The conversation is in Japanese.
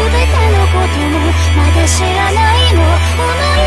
全てのこともまだ知らないの。